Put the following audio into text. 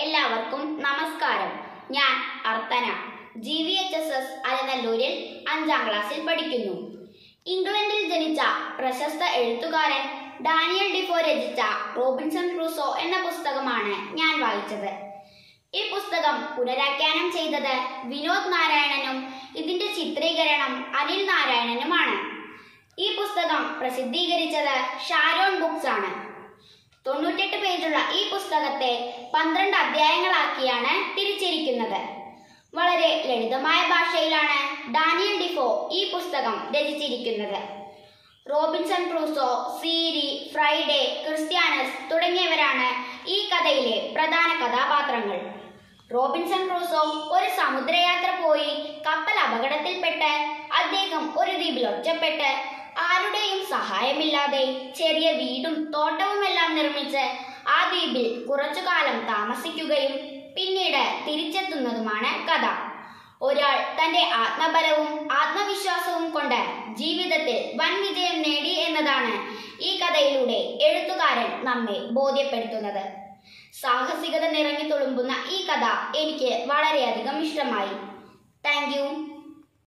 എല്ലാവർക്കും നമസ്കാരം. ഞാൻ Arthana G V H S S അലനല്ലൂരിൽ അഞ്ചാം ക്ലാസ്സിൽ പഠിക്കുന്നു. ഇംഗ്ലണ്ടിൽ ജനിച്ച പ്രശസ്ത എഴുത്തുകാരൻ ഡാനിയൽ ഡിഫോ രചിച്ച റോബിൻസൺ ക്രൂസോ എന്ന പുസ്തകമാണ് ഞാൻ വായിച്ചത്. ഈ പുസ്തകം പുനരാഖ്യാനം ചെയ്തത് വിനോദ് നാരായണനും ഇതിന്റെ ചിത്രീകരണം അനിൽ നാരായണനുമാണ്. ഈ പുസ്തകം പ്രസിദ്ധീകരിച്ചത് ഷാരോൺ ബുക്സ് ആണ് തൊണ്ണൂറ്റെട്ട് പേജുള്ള ഈ പുസ്തകത്തെ പന്ത്രണ്ട് അധ്യായങ്ങളാക്കിയാണ് തിരിച്ചിരിക്കുന്നത്. വളരെ ലളിതമായ ഭാഷയിലാണ് ഡാനിയൽ ഡിഫോ ഈ പുസ്തകം രചിച്ചിരിക്കുന്നത്. റോബിൻസൺ ക്രൂസോ സീരി ഫ്രൈഡേ ക്രിസ്ത്യാനസ് തുടങ്ങിയവരാണ് ഈ കഥയിലെ പ്രധാന കഥാപാത്രങ്ങൾ. റോബിൻസൺ ക്രൂസോ ഒരു സമുദ്രയാത്ര പോയി കപ്പൽ അപകടത്തിൽപ്പെട്ട് അദ്ദേഹം ഒരു ദ്വീപിൽ ഒറ്റപ്പെട്ട് ആരുടെയും സഹായമില്ലാതെ ചെറിയ വീടും തോട്ടവുമെല്ലാം നിർമ്മിച്ച് ആ ദ്വീപിൽ കുറച്ചു കാലം താമസിക്കുകയും പിന്നീട് തിരിച്ചെത്തുന്നതുമാണ് കഥ. ഒരാൾ തന്റെ ആത്മബലവും ആത്മവിശ്വാസവും കൊണ്ട് ജീവിതത്തിൽ വൻ വിജയം നേടി എന്നതാണ് ഈ കഥയിലൂടെ എഴുത്തുകാരൻ നമ്മെ ബോധ്യപ്പെടുത്തുന്നത്. സാഹസികത നിറഞ്ഞു തുളുമ്പുന്ന ഈ കഥ എനിക്ക് വളരെയധികം ഇഷ്ടമായി. താങ്ക്